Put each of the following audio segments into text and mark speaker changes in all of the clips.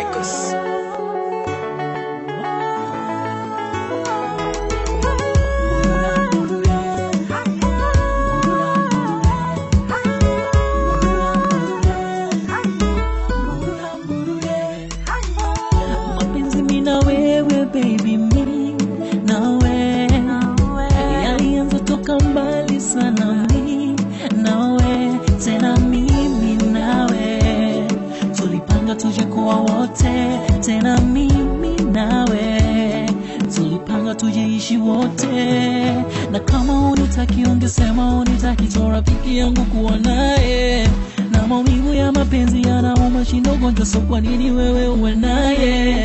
Speaker 1: Records.
Speaker 2: Tena mimi nawe. Tulipanga tujeishi wote. Na kama unitaki ungesema unitaki to rafiki yangu kuwa naye. Na maumivu ya mapenzi yanauma so kwa nini wewe uwe naye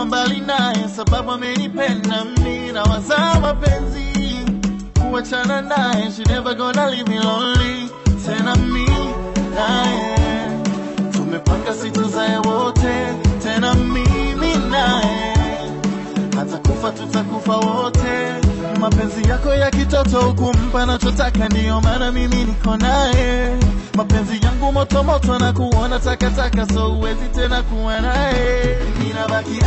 Speaker 3: kuwa mbali naye sababu amenipenda mimi, na wazaa mapenzi. Kuachana naye she never gonna leave me lonely. Tena mi naye. Tumepanga situzaye wote tena mimi naye. Hata kufa tutakufa wote. Mapenzi yako ya kitoto kumpa nachotaka ndiyo maana mimi niko naye. Mapenzi yangu motomoto na kuona takataka so uwezi tena kuwa naye. Ninabaki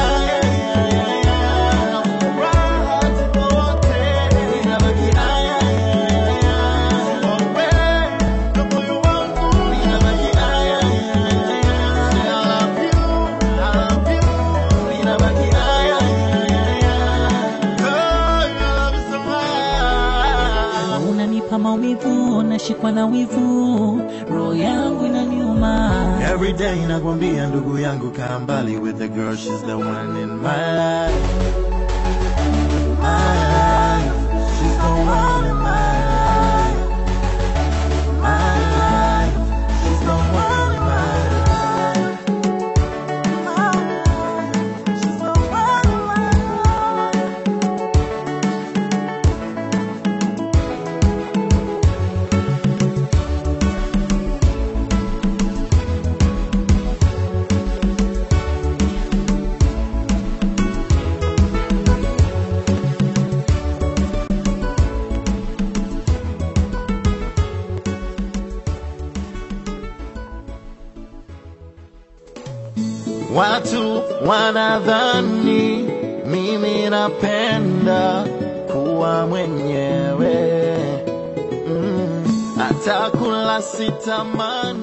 Speaker 2: unanipa maumivu nashikwa na wivu roho yangu inaniuma
Speaker 3: Every day nakwambia ndugu yangu kaa mbali with the girl she's the one in my life Watu wanadhani mimi napenda kuwa mwenyewe. Mm, hata kula sitamani